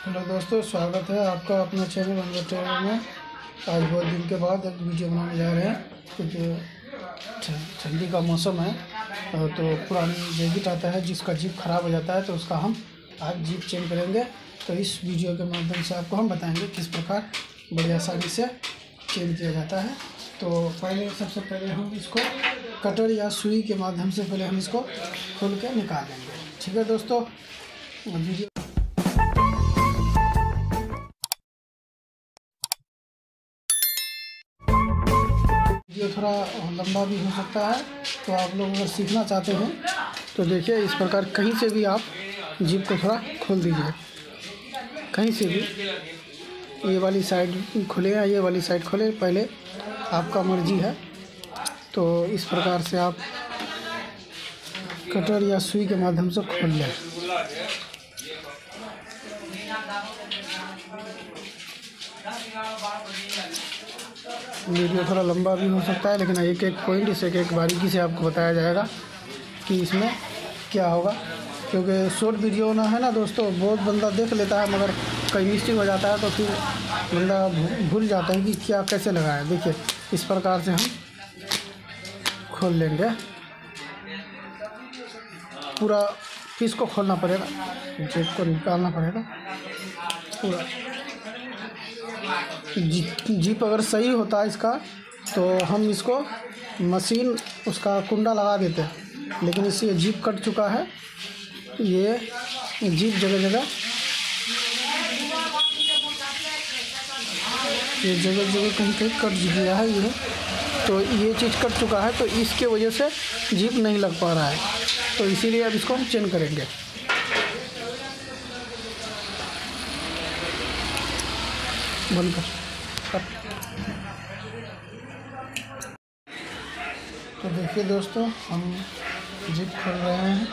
Hello दोस्तों, स्वागत है आपका अपना चैनल अंदर ट्रेनर में। आज बहुत दिन के बाद एक वीडियो बनाने जा रहे हैं। क्योंकि ठंडी का मौसम है तो पुरानी जैकेट आता है, जिसका जीप खराब हो जाता है तो उसका हम आज जीप चेंज करेंगे। तो इस वीडियो के माध्यम से आपको हम बताएँगे किस प्रकार बड़ी आसानी से चेंज किया जाता है। तो पहले, सबसे पहले हम इसको कटर या सुई के माध्यम से पहले हम इसको खोल के निकाल लेंगे। ठीक है दोस्तों? वीडियो वीडियो थोड़ा लंबा भी हो सकता है तो आप लोग अगर सीखना चाहते हैं तो देखिए इस प्रकार कहीं से भी आप जीप को थोड़ा खोल दीजिए। कहीं से भी। ये वाली साइड खुले या ये वाली साइड खोले पहले आपका मर्ज़ी है। तो इस प्रकार से आप कटर या सुई के माध्यम से खोल लें। वीडियो थोड़ा लंबा भी हो सकता है, लेकिन एक एक पॉइंट इस एक एक बारीकी से आपको बताया जाएगा कि इसमें क्या होगा। क्योंकि शॉर्ट वीडियो ना है ना दोस्तों, बहुत बंदा देख लेता है, मगर कहीं मिस्टेक हो जाता है तो फिर बंदा भूल जाता है कि क्या, कैसे लगाए देखिए, इस प्रकार से हम खोल लेंगे। पूरा पीस को खोलना पड़ेगा, जेब को निकालना पड़ेगा। पूरा। जीप अगर सही होता इसका तो हम इसको मशीन, उसका कुंडा लगा देते हैं। लेकिन इससे जीप कट चुका है। ये जीप जगह जगह, ये जगह जगह कहीं कहीं कट गया है ये। तो ये चीज़ कट चुका है तो इसके वजह से जीप नहीं लग पा रहा है। तो इसीलिए अब इसको हम चेंज करेंगे। बंद कर। कट। तो देखिए दोस्तों, हम जिप खोल रहे हैं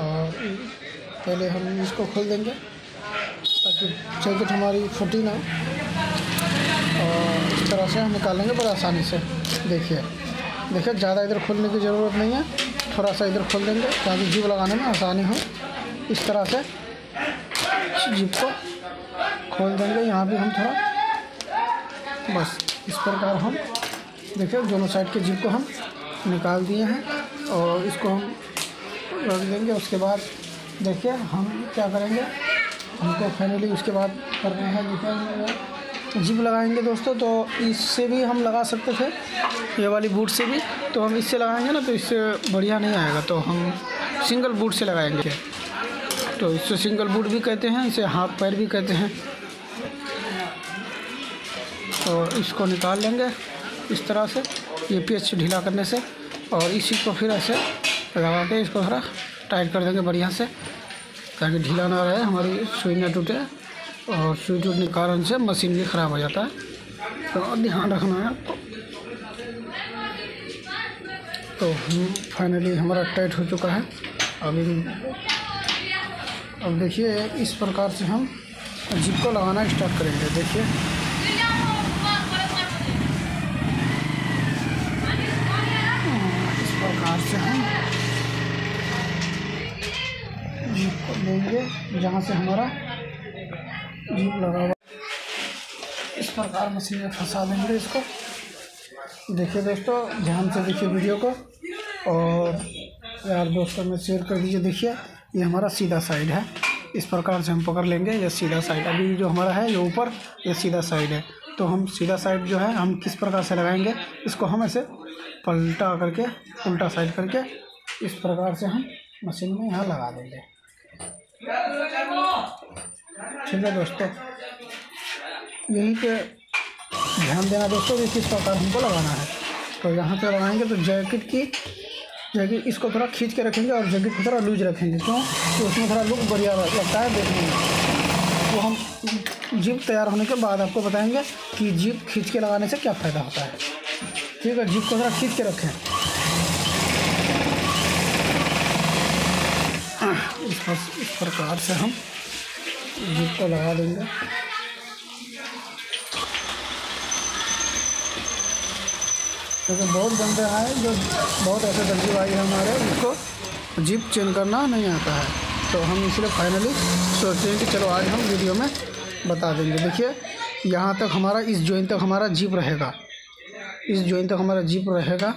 और पहले हम इसको खोल देंगे ताकि जैकेट हमारी फटी ना और इस तरह से हम निकालेंगे बड़ी आसानी से। देखिए देखिए, ज़्यादा इधर खोलने की ज़रूरत नहीं है। थोड़ा सा इधर खोल देंगे ताकि जीप लगाने में आसानी हो। इस तरह से जीप को खोल देंगे, यहाँ भी हम थोड़ा बस, इस प्रकार हम, देखिए दोनों साइड के जीप को हम निकाल दिए हैं और इसको हम रख देंगे। उसके बाद देखिए, हम क्या करेंगे, हमको फाइनली उसके बाद करना है, देखिए जीप लगाएँगे दोस्तों तो इससे भी हम लगा सकते थे, ये वाली बूट से भी तो हम इससे लगाएँगे ना तो इससे बढ़िया नहीं आएगा तो हम सिंगल बूट से लगाएँगे। तो इससे सिंगल बूट भी कहते हैं, इसे हाफ़ पैर भी कहते हैं। तो इसको निकाल लेंगे इस तरह से, ये पेच ढीला करने से, और इसी को फिर ऐसे लगा के इसको थोड़ा टाइट कर देंगे बढ़िया से, ताकि ढीला ना रहे, हमारी सुई ना टूटे, और सुई टूटने के कारण से मशीन भी ख़राब हो जाता है। तो ध्यान रखना है आपको। तो फाइनली हमारा टाइट हो चुका है। अभी अब देखिए, इस प्रकार से हम जिप को लगाना स्टार्ट करेंगे। देखिए इस प्रकार से हम लेंगे, जहाँ से हमारा जीप लगा हुआ इस प्रकार मशीन में फंसा देंगे इसको। देखिए दोस्तों, ध्यान से देखिए वीडियो को और यार दोस्तों में शेयर कर दीजिए। देखिए, ये हमारा सीधा साइड है। इस प्रकार से हम पकड़ लेंगे। ये सीधा साइड अभी जो हमारा है, ये ऊपर, ये सीधा साइड है। तो हम सीधा साइड जो है, हम किस प्रकार से लगाएँगे, इसको हम ऐसे पलटा करके, उल्टा साइड करके, इस प्रकार से हम मशीन में यहाँ लगा देंगे। ठीक है दोस्तों। यही पे ध्यान देना दोस्तों कि किस प्रकार हमको लगाना है। तो यहाँ पे लगाएँगे तो जैकेट की, जैकेट इसको थोड़ा खींच के रखेंगे और जैकेट को थोड़ा लूज रखेंगे। क्यों? तो उसमें थोड़ा लुक बढ़िया लगता है देखने में। वो हम जीप तैयार होने के बाद आपको बताएँगे कि जीप खींच के लगाने से क्या फ़ायदा होता है। ठीक है, जीप को थोड़ा खींच के रखें। इस पर- इस प्रकार से हम जीप को लगा देंगे। क्योंकि बहुत बंदे हैं, जो बहुत ऐसे दर्जी भाई हैं हमारे जिसको जीप चेंज करना नहीं आता है। तो हम इसलिए फाइनली सोचते हैं कि चलो आज हम वीडियो में बता देंगे। देखिए, यहाँ तक हमारा, इस जॉइंट तक हमारा जीप रहेगा। इस जॉइंट तक हमारा जीप रहेगा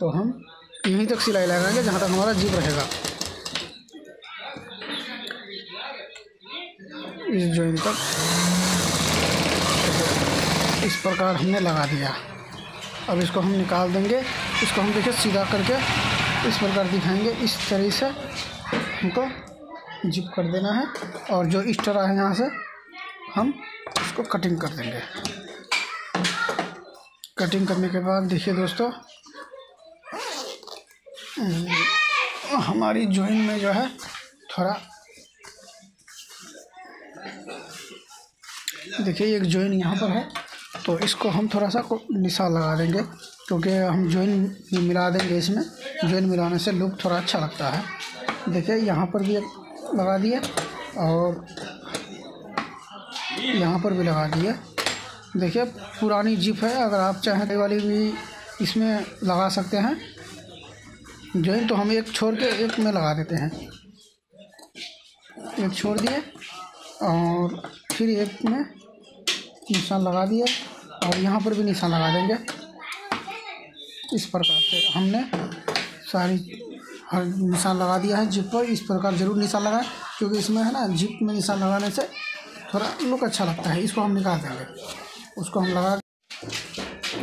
तो हम यहीं तक सिलाई लगाएँगे जहाँ तक हमारा जीप रहेगा। इस जॉइंट तक इस प्रकार हमने लगा दिया। अब इसको हम निकाल देंगे। इसको हम देखिए, सीधा करके इस प्रकार दिखाएँगे। इस तरह से हमको जिप कर देना है। और जो इस तरह है यहाँ से हम इसको कटिंग कर देंगे। कटिंग करने के बाद देखिए दोस्तों हमारी जॉइन में जो है थोड़ा, देखिए एक जॉइन यहाँ पर है तो इसको हम थोड़ा सा निशा लगा देंगे, क्योंकि हम जॉइन मिला देंगे इसमें। जॉइन मिलाने से लुक थोड़ा अच्छा लगता है। देखिए यहाँ पर भी लगा दिए और यहाँ पर भी लगा दिए देखिए, पुरानी जिप है, अगर आप चाहें वाली भी इसमें लगा सकते हैं। जॉइन तो हम एक छोड़ के एक में लगा देते हैं। एक छोड़ दिए और फिर एक में निशान लगा दिए और यहाँ पर भी निशान लगा देंगे। इस प्रकार से हमने सारी हर निशान लगा दिया है जिप पर। इस प्रकार ज़रूर निशान लगाएँ, क्योंकि इसमें है ना, जिप में निशान लगाने से थोड़ा लुक अच्छा लगता है, इसको हम निकाल देंगे। उसको हम लगा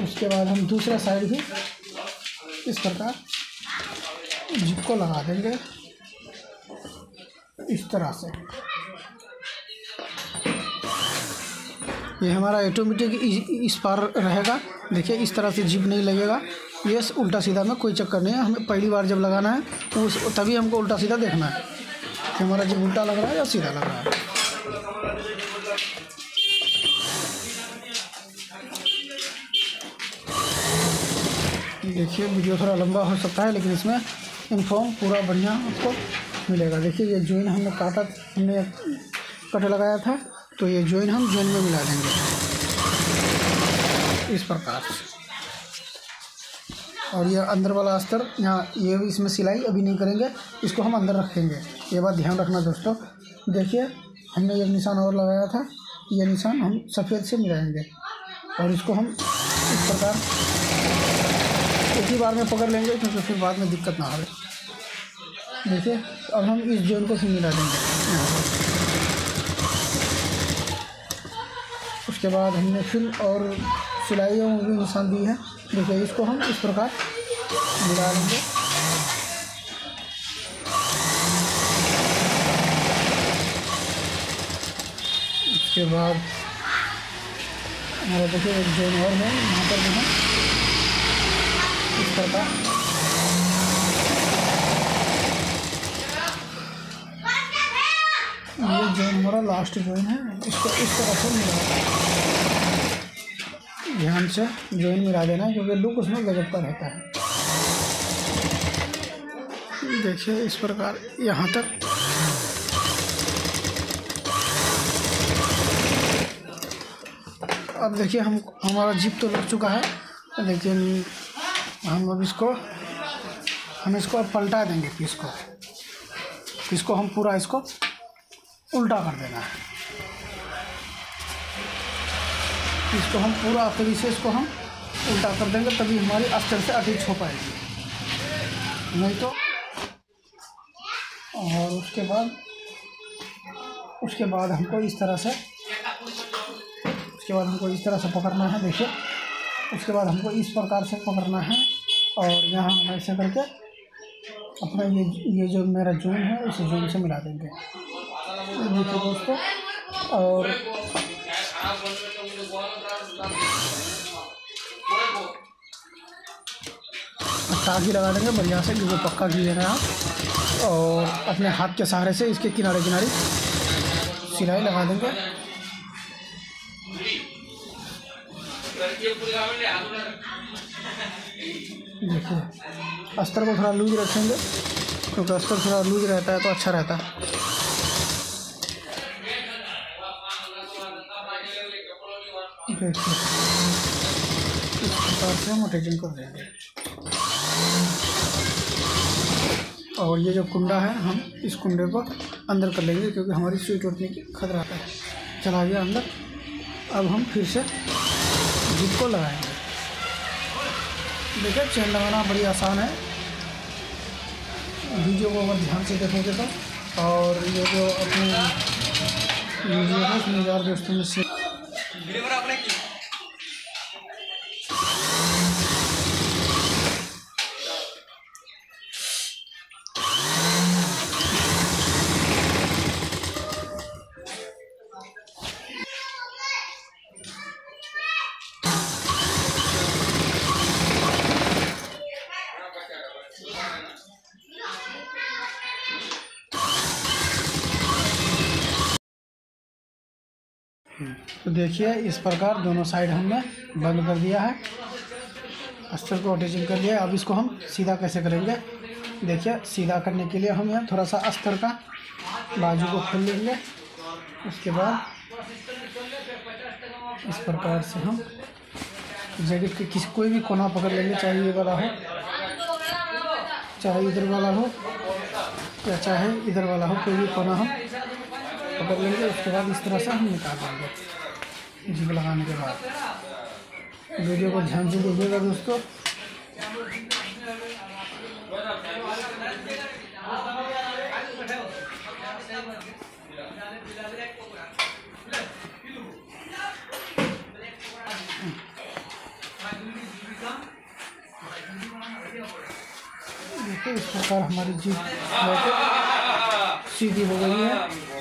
उसके बाद हम दूसरा साइड भी इस प्रकार जिप को लगा देंगे, इस तरह से। ये हमारा ऑटोमेटिक इस पार रहेगा। देखिए, इस तरह से जिप नहीं लगेगा। ये उल्टा सीधा में कोई चक्कर नहीं है। हमें पहली बार जब लगाना है तो उस, तभी हमको उल्टा सीधा देखना है। कि हमारा जिप उल्टा लग रहा है या सीधा लग रहा है। देखिए, वीडियो थोड़ा लंबा हो सकता है, लेकिन इसमें इन्फॉर्म पूरा बढ़िया आपको मिलेगा। देखिए, ये जॉइन हमने काटा हमने कट लगाया था तो ये जॉइन हम जॉइन में मिला देंगे। इस प्रकार से। और ये अंदर वाला अस्तर, यहाँ ये भी इसमें सिलाई अभी नहीं करेंगे, इसको हम अंदर रखेंगे। ये बात ध्यान रखना दोस्तों। देखिए, हमने एक निशान और लगाया था, ये निशान हम सफ़ेद से मिलाएँगे। और इसको हम इस प्रकार एक ही बार में पकड़ लेंगे क्योंकि फिर बाद में दिक्कत ना आए देखिए, अब हम इस जोन को फिर मिला देंगे उसके बाद हमने फिर और सिलाइयों में भी निशान दी है। देखिए, इसको हम इस प्रकार मिला लेंगे। उसके बाद हमारा देखिए एक जोन और है, यहाँ पर जो है। इस ये जॉइन हमारा लास्ट जॉइन है, इसको इस तरह से मिला। ध्यान से जॉइन मिला देना, क्योंकि लुक उसमें गजब का रहता है। देखिए इस प्रकार यहाँ तक। अब देखिए हम, हमारा जिप तो लग चुका है। लेकिन हम अब इसको, हम इसको अब पलटा देंगे पीस को। इसको हम पूरा इसको उल्टा कर देना है। इसको हम पूरा तरीके से इसको हम उल्टा कर देंगे, तभी हमारी अस्तर से अटैच हो पाएगी नहीं तो और उसके बाद उसके बाद हमको इस तरह से, उसके बाद हमको इस तरह से पकड़ना है, देखिए। उसके बाद हमको इस प्रकार से पकड़ना है और यहाँ हम ऐसे करके अपना ये ये जो मेरा जून है, उस जून से मिला देंगे। देखिए दोस्तों, और ताकि लगा देंगे, बढ़िया से क्योंकि पक्का घी है आप, और अपने हाथ के सहारे से इसके किनारे किनारे सिलाई लगा देंगे। देखिए अस्तर को थोड़ा लूज रखेंगे, क्योंकि तो अस्तर थोड़ा लूज रहता है तो अच्छा रहता है। इस प्रकार से हम कर देंगे और ये जो कुंडा है, हम इस कुंडे को अंदर कर लेंगे, क्योंकि हमारी स्वीट उठने की खतरा है। चला गया अंदर। अब हम फिर से जिप को लगाएँगे देखिए चेन लगाना बड़ी आसान है। वीडियो को अगर ध्यान से देखोगे तो। और ये जो अपने वीडियो है, उसमें यार दोस्तों में से तो देखिए, इस प्रकार दोनों साइड हमने बंद कर दिया है। अस्तर को अटैचिंग कर लिया अब इसको हम सीधा कैसे करेंगे? देखिए, सीधा करने के लिए हम यहाँ थोड़ा सा अस्तर का बाजू को खोल लेंगे। उसके बाद इस प्रकार से हम जैकेट के किसी कोई भी कोना पकड़ लेंगे, चाहे ये वाला हो, चाहे इधर वाला हो, या चाहे इधर वाला हो, कोई भी कोना हम पकड़ लेंगे उसके बाद इस तरह से हम निकाल देंगे जिप लगाने के बाद। वीडियो को ध्यान से देखिएगा दोस्तों। देखिए, इस प्रकार हमारी जीप सीधी हो गई है।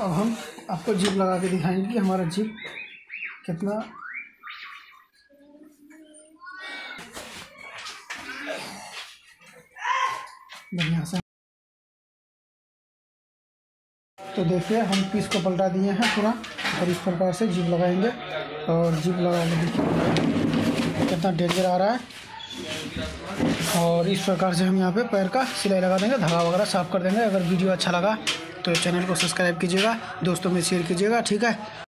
अब हम आपको जीप लगा के दिखाएँगे कि हमारा जीप कितना बढ़िया से तो देखिए, हम पीस को पलटा दिए हैं पूरा, और इस प्रकार से जीप लगाएँगे, और जीप लगा कितना डेंजर आ रहा है। और इस प्रकार से हम यहाँ पे पैर का सिलाई लगा देंगे, धागा वगैरह साफ़ कर देंगे। अगर वीडियो अच्छा लगा तो चैनल को सब्सक्राइब कीजिएगा, दोस्तों में शेयर कीजिएगा, ठीक है?